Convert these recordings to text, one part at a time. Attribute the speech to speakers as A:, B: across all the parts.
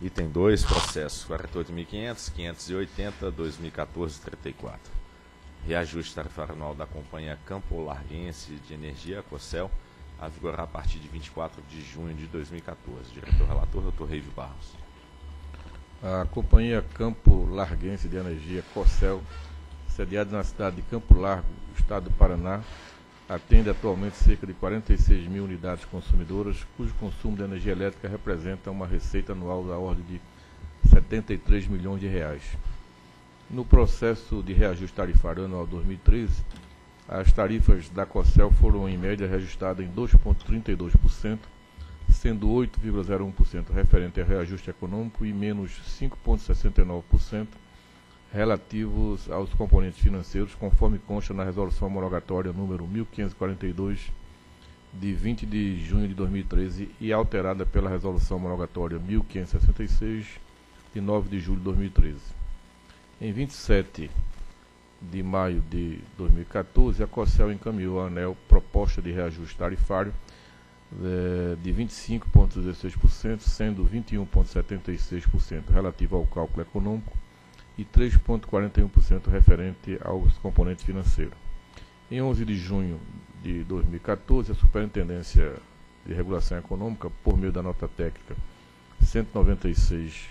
A: Item 2, processo 48.500, 580, 2014, 34. Reajuste tarifário anual da Companhia Campo Larguense de Energia, COCEL, a vigorar a partir de 24 de junho de 2014. Diretor relator, doutor Reive Barros.
B: A Companhia Campo Larguense de Energia, COCEL, sediada na cidade de Campo Largo, estado do Paraná, atende atualmente cerca de 46 mil unidades consumidoras, cujo consumo de energia elétrica representa uma receita anual da ordem de 73 milhões de reais. No processo de reajuste tarifário anual 2013, as tarifas da COCEL foram em média reajustadas em 2,32%, sendo 8,01% referente a reajuste econômico e menos 5,69% relativos aos componentes financeiros, conforme consta na resolução homologatória número 1542 de 20 de junho de 2013 e alterada pela resolução homologatória 1566 de 9 de julho de 2013. Em 27 de maio de 2014, a COCEL encaminhou à ANEL proposta de reajuste tarifário eh, de 25,16%, sendo 21,76% relativo ao cálculo econômico e 3,41% referente aos componentes financeiros. Em 11 de junho de 2014, a Superintendência de Regulação Econômica, por meio da nota técnica 196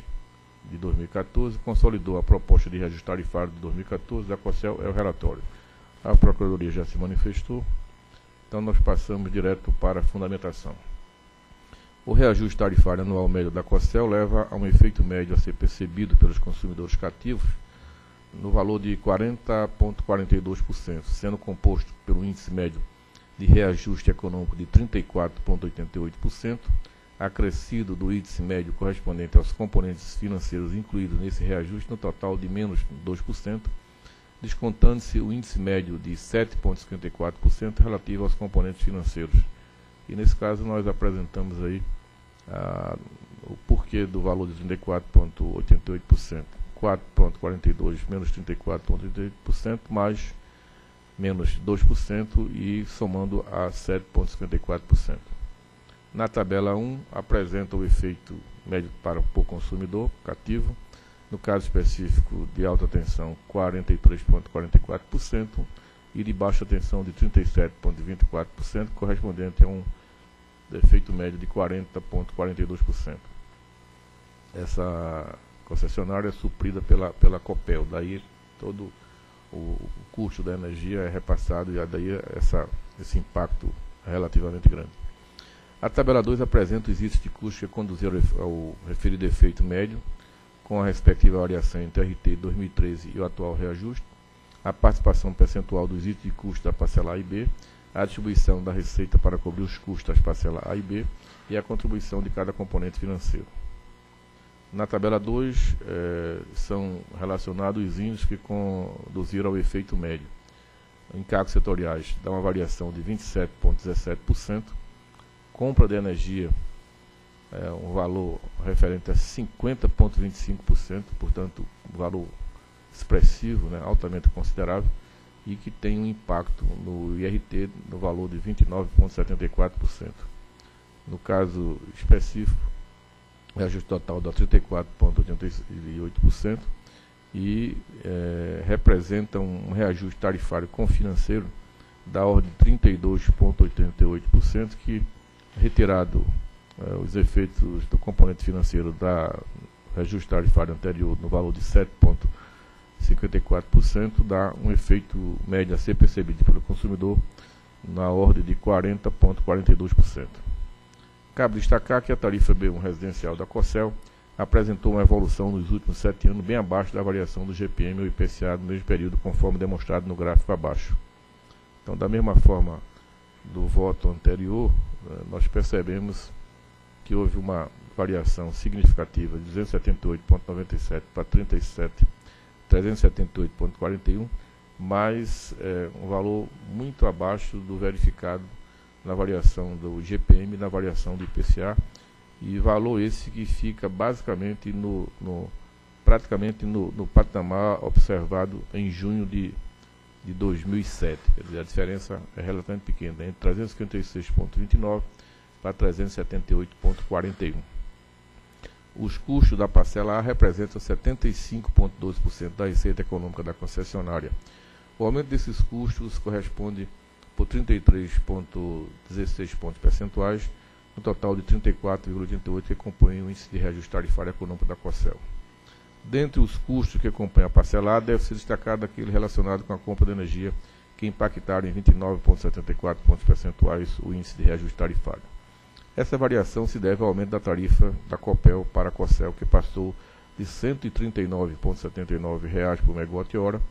B: de 2014, consolidou a proposta de reajuste tarifário de 2014 da COCEL, é o relatório. A Procuradoria já se manifestou, então nós passamos direto para a fundamentação. O reajuste tarifário anual médio da COCEL leva a um efeito médio a ser percebido pelos consumidores cativos no valor de 40,42%, sendo composto pelo índice médio de reajuste econômico de 34,88%, acrescido do índice médio correspondente aos componentes financeiros incluídos nesse reajuste no total de menos 2%, descontando-se o índice médio de 7,54% relativo aos componentes financeiros. E nesse caso nós apresentamos aí ah, o porquê do valor de 34,88%, 4,42% menos 34,38%, mais menos 2% e somando a 7,54%. Na tabela 1, apresenta o efeito médio para o consumidor cativo, no caso específico de alta tensão, 43,44% e de baixa tensão de 37,24%, correspondente a um defeito médio de 40,42%. Essa concessionária é suprida pela, pela COPEL, daí todo o, o custo da energia é repassado e daí essa, esse impacto é relativamente grande. A tabela 2 apresenta os itens de custo que conduziram ao referido efeito médio, com a respectiva variação entre RT 2013 e o atual reajuste, a participação percentual dos itens de custo da parcela A e B, a distribuição da receita para cobrir os custos das parcelas A e B e a contribuição de cada componente financeiro. Na tabela 2, eh, são relacionados os índices que conduziram ao efeito médio. Encargos setoriais dá uma variação de 27,17%, compra de energia é um valor referente a 50,25%, portanto, um valor expressivo, né, altamente considerável e que tem um impacto no IRT no valor de 29,74%. No caso específico, o reajuste total dá 34,88% e é, representa um reajuste tarifário com financeiro da ordem de 32,88%, que retirado é, os efeitos do componente financeiro da reajuste tarifário anterior no valor de 7,88%, 54% dá um efeito médio a ser percebido pelo consumidor na ordem de 40,42%. Cabe destacar que a tarifa B1 residencial da COCEL apresentou uma evolução nos últimos sete anos bem abaixo da variação do GPM ou IPCA no mesmo período, conforme demonstrado no gráfico abaixo. Então, da mesma forma do voto anterior, eh, nós percebemos que houve uma variação significativa de 278,97 para 37 378,41, mas é, um valor muito abaixo do verificado na variação do GPM e na variação do IPCA, e valor esse que fica basicamente no, no praticamente no, no, patamar observado em junho de, de 2007. Quer dizer, a diferença é relativamente pequena, entre 356,29 para 378,41. Os custos da parcela A representam 75,12% da receita econômica da concessionária. O aumento desses custos corresponde por 33,16 pontos percentuais, no total de 34,88 que compõem o índice de reajuste tarifário econômico da COCEL. Dentre os custos que compõem a parcela A, deve ser destacado aquele relacionado com a compra de energia, que impactaram em 29,74 pontos percentuais o índice de reajuste tarifário. Essa variação se deve ao aumento da tarifa da COPEL para a COCEL, que passou de R$ 139,79 por megawatt-hora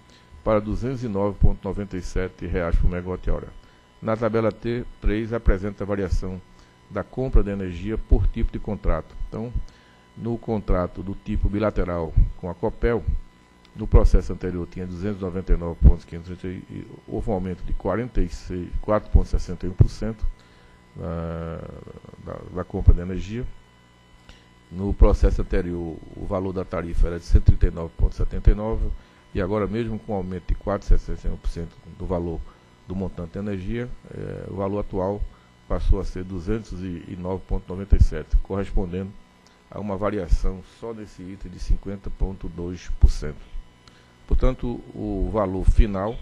B: para R$ 209,97 por megawatt-hora. Na tabela T3 apresenta a variação da compra de energia por tipo de contrato. Então, no contrato do tipo bilateral com a COPEL, no processo anterior tinha 299,530 houve um aumento de 4,61% da, da, compra de energia. No processo anterior, o valor da tarifa era de 139,79 e agora mesmo com um aumento de 4,61% do valor do montante de energia, eh, o valor atual passou a ser 209,97, correspondendo a uma variação só desse item de 50,2%. Portanto, o valor final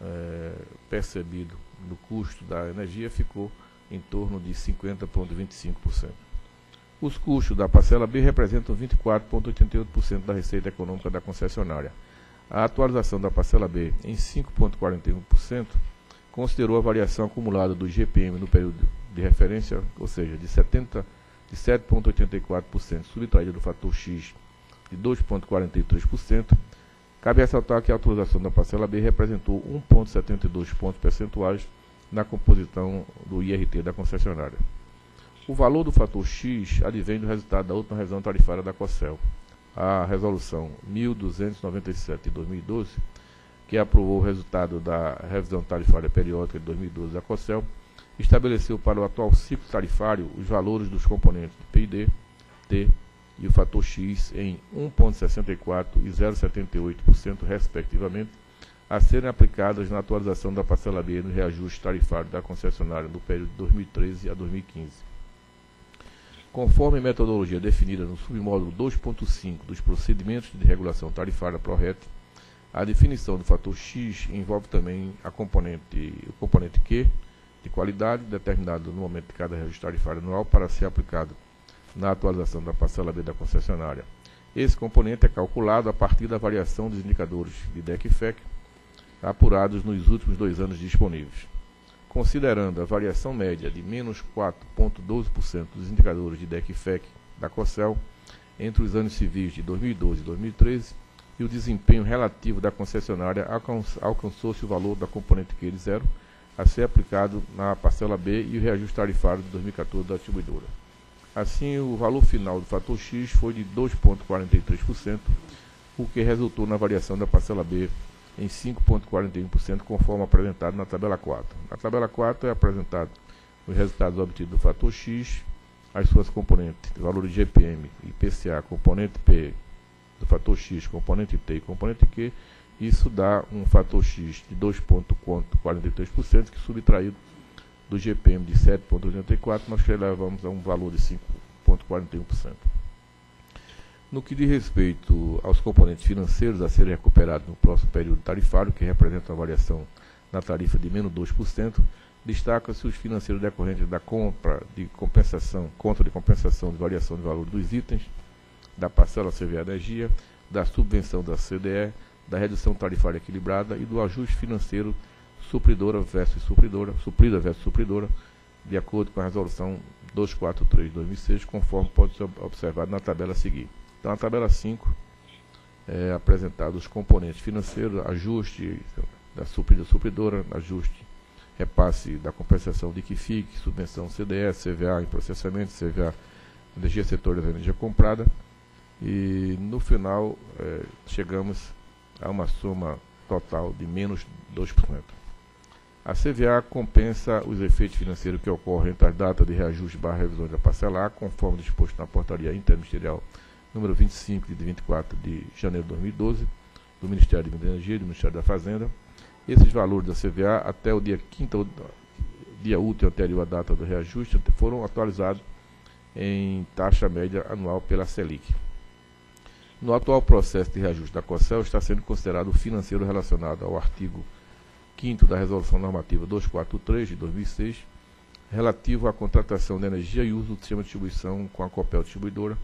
B: eh, percebido no custo da energia ficou em torno de 50,25%. Os custos da parcela B representam 24,88% da receita econômica da concessionária. A atualização da parcela B em 5,41% considerou a variação acumulada do GPM no período de referência, ou seja, de 70 de 7,84%, subtraída do fator X de 2,43%. Cabe ressaltar que a atualização da parcela B representou 1,72 pontos percentuais na composição do IRT da concessionária. O valor do fator X advém do resultado da última revisão tarifária da COCEL, a resolução 1297 de 2012, que aprovou o resultado da revisão tarifária periódica de 2012 da COCEL, estabeleceu para o atual ciclo tarifário os valores dos componentes de PID, T e o fator X em 1,64% e 0,78%, respectivamente, a serem aplicadas na atualização da parcela B no reajuste tarifário da concessionária no período de 2013 a 2015. Conforme metodologia definida no submódulo 2.5 dos procedimentos de regulação tarifária PRORET, a definição do fator X envolve também a componente, o componente Q, de qualidade, determinado no momento de cada reajuste tarifário anual para ser aplicado na atualização da parcela B da concessionária. Esse componente é calculado a partir da variação dos indicadores de DEC e FEC apurados nos últimos dois anos disponíveis. Considerando a variação média de menos 4,12% dos indicadores de DEC e FEC da COCEL entre os anos civis de 2012 e 2013 e o desempenho relativo da concessionária alcançou-se o valor da componente Q de zero a ser aplicado na parcela B e o reajuste tarifário de 2014 da distribuidora. Assim, o valor final do fator X foi de 2,43%, o que resultou na variação da parcela B em 5,41%, conforme apresentado na tabela 4. Na tabela 4 é apresentado os resultados obtidos do fator X, as suas componentes, valores de GPM e PCA, componente P do fator X, componente T e componente Q, isso dá um fator X de 2,43%, que subtraído do GPM de 7,84%, nós elevamos a um valor de 5,41%. No que diz respeito aos componentes financeiros a serem recuperados no próximo período tarifário, que representa a variação na tarifa de menos 2%, destaca-se os financeiros decorrentes da compra de compensação, conta de compensação de variação de valor dos itens, da parcela CVA Energia, da subvenção da CDE, da redução tarifária equilibrada e do ajuste financeiro supridora versus supridora, suprida versus supridora, de acordo com a resolução 243 de 2006, conforme pode ser observado na tabela a seguir. Então, na tabela 5, é os componentes financeiros, ajuste da supridora, ajuste, repasse da compensação de QFIC, subvenção CDS, CVA em processamento, CVA energia setor da energia comprada, e no final é, chegamos a uma soma total de menos 2%. A CVA compensa os efeitos financeiros que ocorrem entre as datas de reajuste barra revisão da parcela conforme disposto na portaria interministerial número 25 de 24 de janeiro de 2012, do Ministério de Energia e do Ministério da Fazenda. Esses valores da CVA até o dia 5 dia útil anterior à data do reajuste foram atualizados em taxa média anual pela Selic. No atual processo de reajuste da COCEL, está sendo considerado o financeiro relacionado ao artigo 5 da Resolução Normativa 243 de 2006, relativo à contratação de energia e uso do sistema de distribuição com a Copel Distribuidora,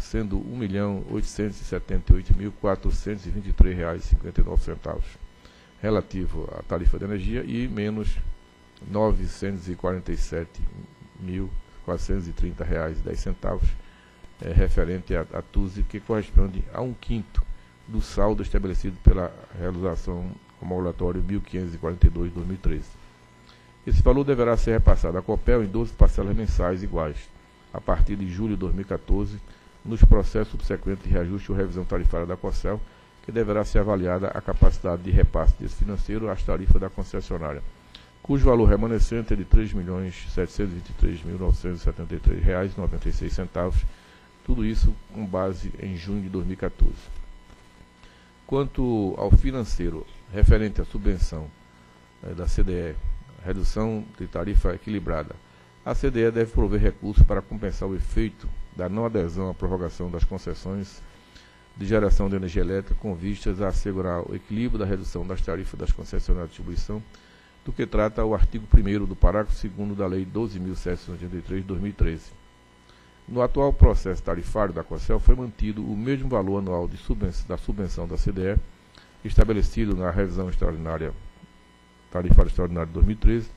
B: sendo R$ 1.878.423,59, relativo à tarifa de energia, e menos R$ 947.430,10, é, referente à, à TUSE, que corresponde a um quinto do saldo estabelecido pela realização homologatório 1542-2013. Esse valor deverá ser repassado à COPEL em 12 parcelas mensais iguais, a partir de julho de 2014, nos processos subsequentes de reajuste ou revisão tarifária da COCEL, que deverá ser avaliada a capacidade de repasse desse financeiro às tarifas da concessionária, cujo valor remanescente é de R$ 3.723.973,96, tudo isso com base em junho de 2014. Quanto ao financeiro referente à subvenção eh, da CDE, redução de tarifa equilibrada, a CDE deve prover recursos para compensar o efeito da não adesão à prorrogação das concessões de geração de energia elétrica com vistas a assegurar o equilíbrio da redução das tarifas das concessionárias de distribuição, do que trata o artigo 1 do parágrafo 2 da Lei 12.783 de 2013. No atual processo tarifário da COCEL foi mantido o mesmo valor anual de subvenção, da subvenção da CDE, estabelecido na revisão extraordinária tarifária extraordinária de 2013,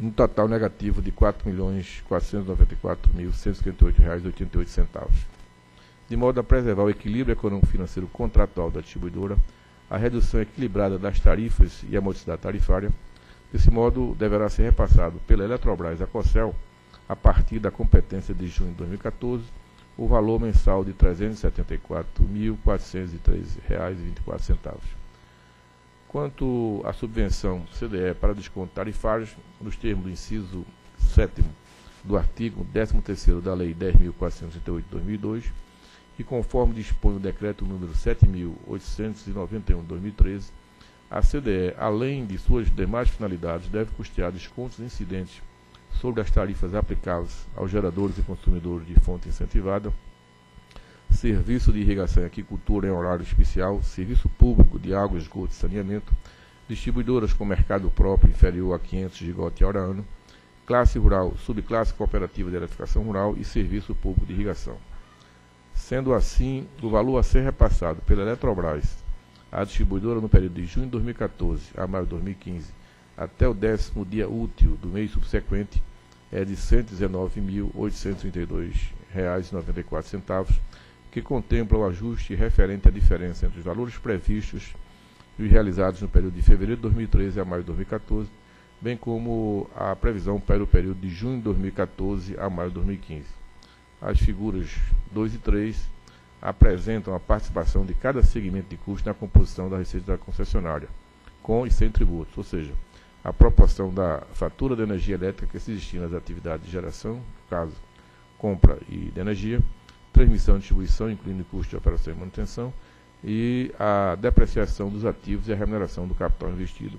B: um total negativo de R$ 4.494.158,88, de modo a preservar o equilíbrio econômico-financeiro contratual da distribuidora, a redução equilibrada das tarifas e a modicidade tarifária. Desse modo, deverá ser repassado pela Eletrobras à COCEL, a partir da competência de junho de 2014, o valor mensal de R$ 374.403,24. Quanto à subvenção CDE para desconto tarifários, nos termos do inciso 7 do artigo 13º da Lei 10.438 de 2002, e conforme dispõe o decreto número 7.891 de 2013, a CDE, além de suas demais finalidades, deve custear descontos incidentes sobre as tarifas aplicáveis aos geradores e consumidores de fonte incentivada, serviço de irrigação e aquicultura em horário especial, serviço público de água, esgoto e saneamento, distribuidoras com mercado próprio inferior a 500 gigawatt hora ano, classe rural, subclasse cooperativa de eletrificação rural e serviço público de irrigação. Sendo assim, o valor a ser repassado pela Eletrobras à distribuidora no período de junho de 2014 a maio de 2015 até o décimo dia útil do mês subsequente é de R$ 119.832,94 que contempla o ajuste referente à diferença entre os valores previstos e os realizados no período de fevereiro de 2013 a maio de 2014, bem como a previsão para o período de junho de 2014 a maio de 2015. As figuras 2 e 3 apresentam a participação de cada segmento de custo na composição da receita da concessionária, com e sem tributos, ou seja, a proporção da fatura de energia elétrica que se destina às atividades de geração, no caso, compra e de energia, transmissão e distribuição, incluindo custo de operação e manutenção, e a depreciação dos ativos e a remuneração do capital investido,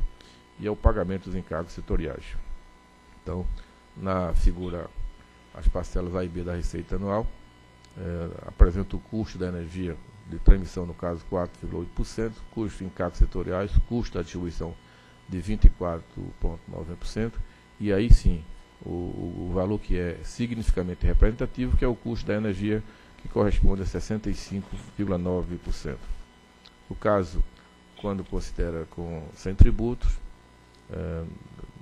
B: e ao pagamento dos encargos setoriais. Então, na figura, as parcelas A e B da receita anual, é, apresenta o custo da energia de transmissão, no caso 4,8%, custo de encargos setoriais, custo da distribuição de 24,9%, e aí sim, o, o, valor que é significativamente representativo, que é o custo da energia que corresponde a 65,9%. O caso, quando considera com sem tributos, é,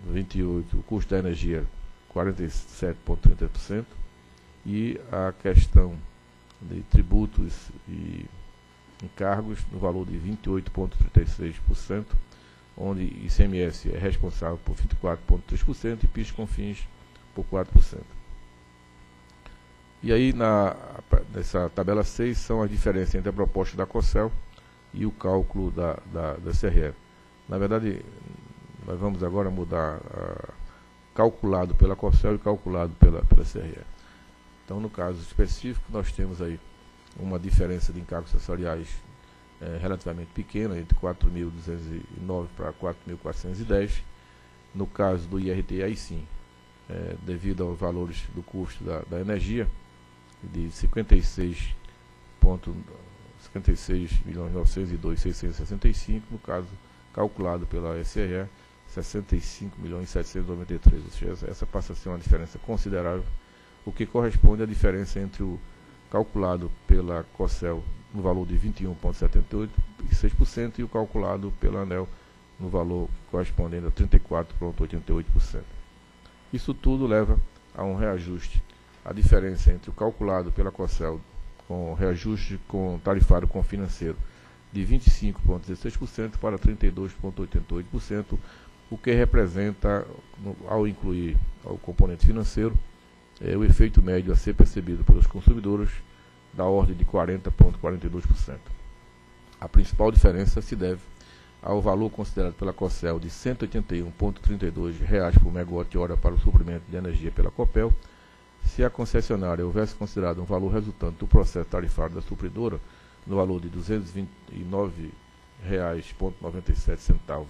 B: 28, o custo da energia 47,30% e a questão de tributos e encargos no valor de 28,36%, onde ICMS é responsável por 24,3% e PIS com fins por 4%. E aí, na, nessa tabela 6, são as diferenças entre a proposta da COCEL e o cálculo da, da, da CRE. Na verdade, nós vamos agora mudar uh, calculado pela COCEL e calculado pela, pela CRE. Então, no caso específico, nós temos aí uma diferença de encargos sensoriais é, relativamente pequena, entre 4.209 para 4.410. No caso do IRT, aí sim, é, devido aos valores do custo da, da energia, de 56, 56 milhões 902 665, no caso calculado pela SRE, 65 milhões 793, ou seja, essa passa a ser uma diferença considerável, o que corresponde à diferença entre o calculado pela COCEL no valor de 21,78% e o calculado pela ANEL no valor correspondendo a 34,88%. Isso tudo leva a um reajuste. A diferença entre o calculado pela COCEL com reajuste com tarifário com financeiro de 25,16% para 32,88%, o que representa, ao incluir o componente financeiro, é, o efeito médio a ser percebido pelos consumidores da ordem de 40,42%. A principal diferença se deve ao valor considerado pela COCEL de R$ 181,32 por megawatt-hora para o suprimento de energia pela COPEL, se a concessionária houvesse considerado um valor resultante do processo tarifário da supridora no valor de R$ 229,97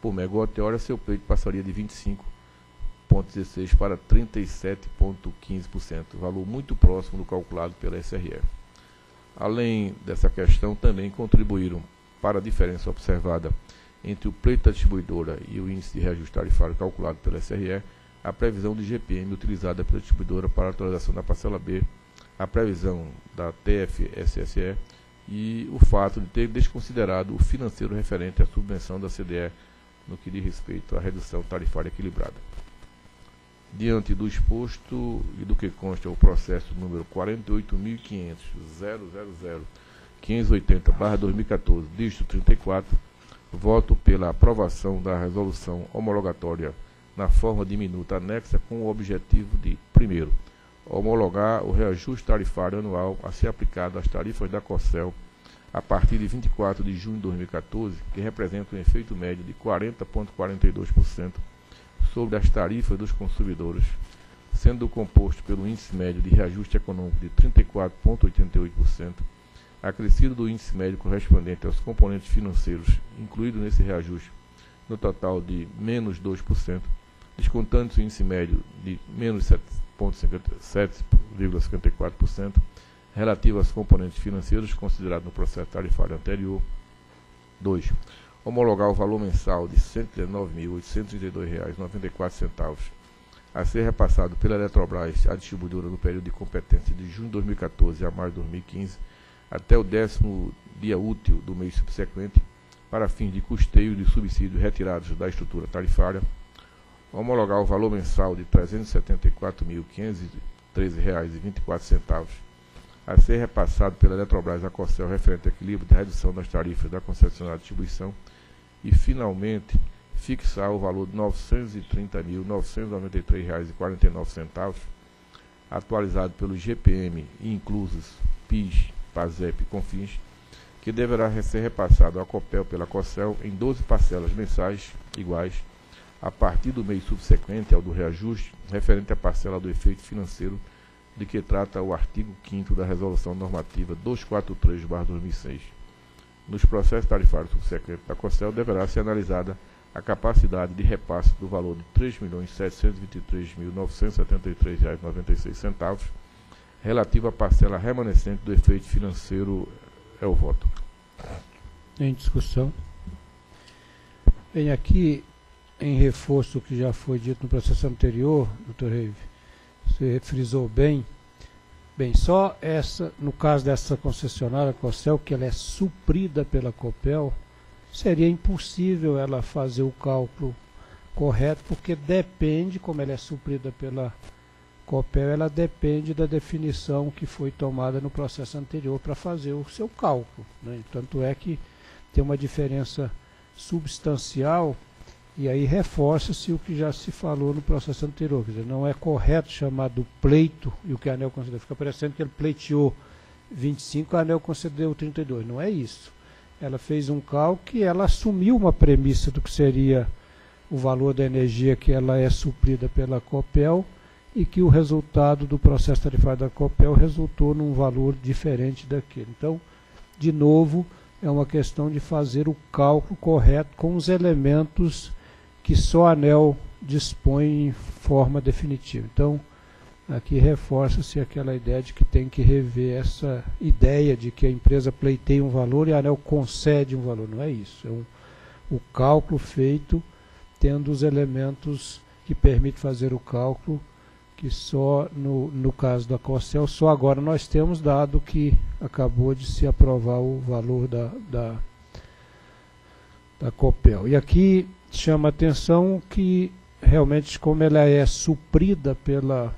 B: por megawatt-hora, seu pleito passaria de 25,16% para 37,15%, valor muito próximo do calculado pela SRE. Além dessa questão, também contribuíram para a diferença observada entre o pleito da distribuidora e o índice de reajuste tarifário calculado pela SRE, a previsão de GPM utilizada pela distribuidora para a atualização da parcela B, a previsão da TFSSE e o fato de ter desconsiderado o financeiro referente à subvenção da CDE no que diz respeito à redução tarifária equilibrada. Diante do exposto e do que consta o processo número 48.500.000 580-2014, dígito 34, voto pela aprovação da resolução homologatória na forma diminuta anexa com o objetivo de, primeiro, homologar o reajuste tarifário anual a ser aplicado às tarifas da COCEL a partir de 24 de junho de 2014, que representa um efeito médio de 40,42% sobre as tarifas dos consumidores, sendo composto pelo índice médio de reajuste econômico de 34,88%, acrescido do índice médio correspondente aos componentes financeiros incluído nesse reajuste, no total de menos 2%, descontando-se o índice médio de menos 7,54%, relativo aos componentes financeiros considerados no processo tarifário anterior. 2. Homologar o valor mensal de R$ 119.832,94 a ser repassado pela Eletrobras à distribuidora no período de competência de junho de 2014 a março de 2015 até o décimo dia útil do mês subsequente, para fins de custeio de subsídios retirados da estrutura tarifária, homologar o valor mensal de R$ 374.513,24 a ser repassado pela Eletrobras à Corcel referente ao equilíbrio de redução das tarifas da concessionária de distribuição e, finalmente, fixar o valor de R$ 930.993,49, atualizado pelo GPM e inclusos PIS, PASEP e CONFINS, que deverá ser repassado à COPEL pela COCEL em 12 parcelas mensais iguais, a partir do mês subsequente ao do reajuste, referente à parcela do efeito financeiro de que trata o artigo 5 da Resolução Normativa 243-2006. Nos processos tarifários subsequentes da COCEL deverá ser analisada a capacidade de repasse do valor de R$ 3.723.973,96 relativo à parcela remanescente do efeito financeiro é o voto.
C: Em discussão. Bem, aqui, em reforço do que já foi dito no processo anterior, doutor Reive, você frisou bem, bem, só essa, no caso dessa concessionária Cocel, que ela é suprida pela Copel, seria impossível ela fazer o cálculo correto, porque depende, como ela é suprida pela COPEL ela depende da definição que foi tomada no processo anterior para fazer o seu cálculo. Né? Tanto é que tem uma diferença substancial e aí reforça-se o que já se falou no processo anterior. Quer dizer, não é correto chamar do pleito, e o que a ANEL concedeu, fica parecendo que ele pleiteou 25, a ANEL concedeu 32. Não é isso. Ela fez um cálculo e ela assumiu uma premissa do que seria o valor da energia que ela é suprida pela COPEL, e que o resultado do processo tarifário da COPEL resultou num valor diferente daquele. Então, de novo, é uma questão de fazer o cálculo correto com os elementos que só a ANEL dispõe em forma definitiva. Então, aqui reforça-se aquela ideia de que tem que rever essa ideia de que a empresa pleiteia um valor e a ANEL concede um valor. Não é isso. É um, o cálculo feito tendo os elementos que permitem fazer o cálculo, que só no, no caso da Corcel, só agora nós temos dado que acabou de se aprovar o valor da, da, da Copel. E aqui chama atenção que realmente como ela é suprida pela,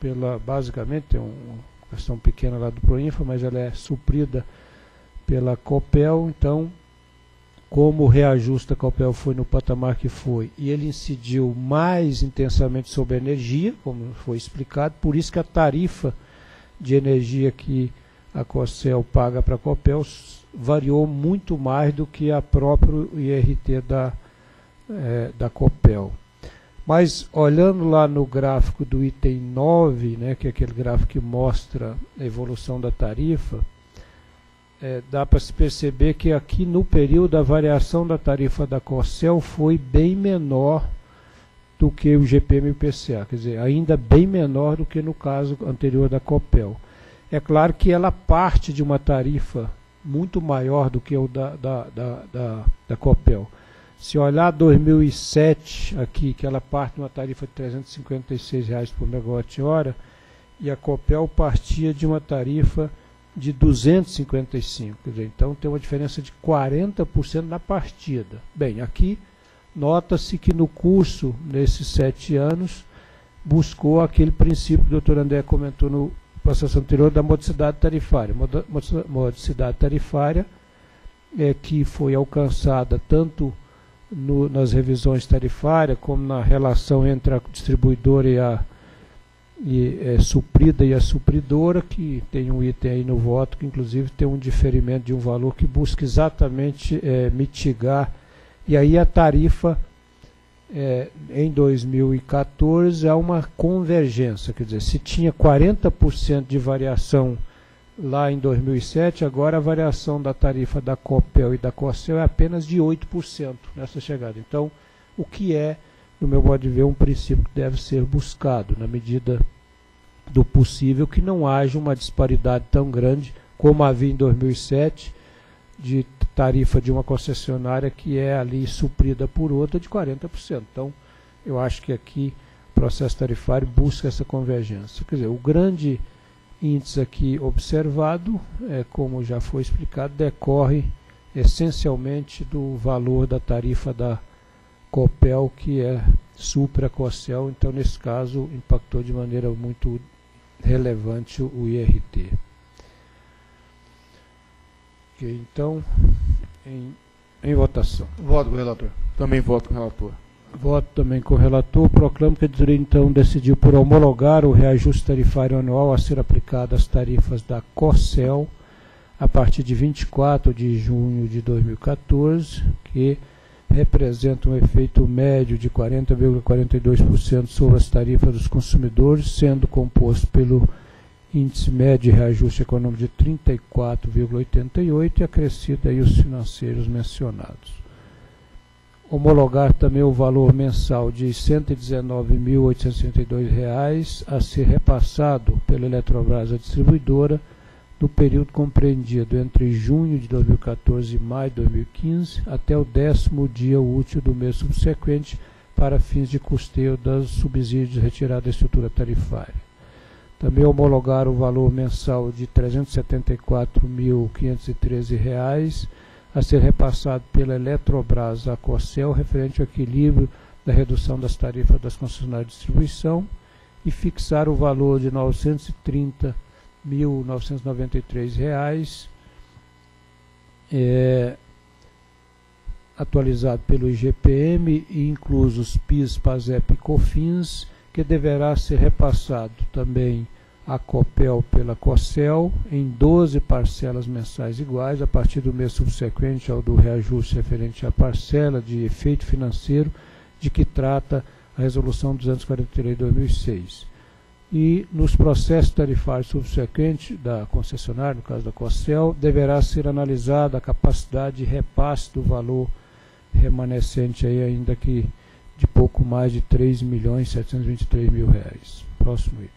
C: pela basicamente, tem uma questão pequena lá do Proinfa, mas ela é suprida pela Copel, então como o reajuste da Copel foi no patamar que foi, e ele incidiu mais intensamente sobre a energia, como foi explicado, por isso que a tarifa de energia que a Cocel paga para a Copel variou muito mais do que a própria IRT da, é, da Copel. Mas olhando lá no gráfico do item 9, né, que é aquele gráfico que mostra a evolução da tarifa, é, dá para se perceber que aqui no período a variação da tarifa da Corcel foi bem menor do que o GPM e o PCA, quer dizer, ainda bem menor do que no caso anterior da Copel. É claro que ela parte de uma tarifa muito maior do que o da, da, da, da, da Copel. Se olhar 2007 aqui, que ela parte de uma tarifa de 356 reais por megawatt-hora, e a Copel partia de uma tarifa de 255. Quer dizer, então tem uma diferença de 40% na partida. Bem, aqui nota-se que no curso, nesses sete anos, buscou aquele princípio que o doutor André comentou no processo anterior da modicidade tarifária. Modicidade tarifária é que foi alcançada tanto no, nas revisões tarifárias como na relação entre a distribuidora e a e, é, suprida e a supridora, que tem um item aí no voto, que inclusive tem um diferimento de um valor que busca exatamente é, mitigar. E aí a tarifa é, em 2014 há uma convergência, quer dizer, se tinha 40% de variação lá em 2007, agora a variação da tarifa da Copel e da Corcel é apenas de 8% nessa chegada. Então, o que é no meu modo de ver, um princípio que deve ser buscado, na medida do possível, que não haja uma disparidade tão grande como havia em 2007, de tarifa de uma concessionária que é ali suprida por outra de 40%. Então, eu acho que aqui o processo tarifário busca essa convergência. Quer dizer, o grande índice aqui observado, é, como já foi explicado, decorre essencialmente do valor da tarifa da Copel, que é supra-Cocel, então nesse caso impactou de maneira muito relevante o IRT. Okay, então, em, em votação.
D: Voto com o relator. Também voto com o relator.
C: Voto também com o relator. Proclamo que a diretoria então decidiu por homologar o reajuste tarifário anual a ser aplicado às tarifas da COCEL a partir de 24 de junho de 2014, que representa um efeito médio de 40,42% sobre as tarifas dos consumidores, sendo composto pelo índice médio de reajuste econômico de 34,88 e acrescido aí os financeiros mencionados. Homologar também o valor mensal de R$ 119.862 a ser repassado pela Eletrobras à distribuidora no período compreendido entre junho de 2014 e maio de 2015 até o décimo dia útil do mês subsequente para fins de custeio dos subsídios retirados da estrutura tarifária. Também homologar o valor mensal de R$ 374.513 a ser repassado pela Eletrobras à Corcel referente ao equilíbrio da redução das tarifas das concessionárias de distribuição e fixar o valor de R$ 930 R$ 1.993, é, atualizado pelo IGPM e inclusos PIS, PASEP e COFINS, que deverá ser repassado também a COPEL pela COCEL em 12 parcelas mensais iguais a partir do mês subsequente ao do reajuste referente à parcela de efeito financeiro de que trata a Resolução 243 de 2006 e nos processos tarifários subsequentes da concessionária, no caso da COCEL, deverá ser analisada a capacidade de repasse do valor remanescente aí ainda que de pouco mais de 3 milhões 723 mil reais. Próximo item.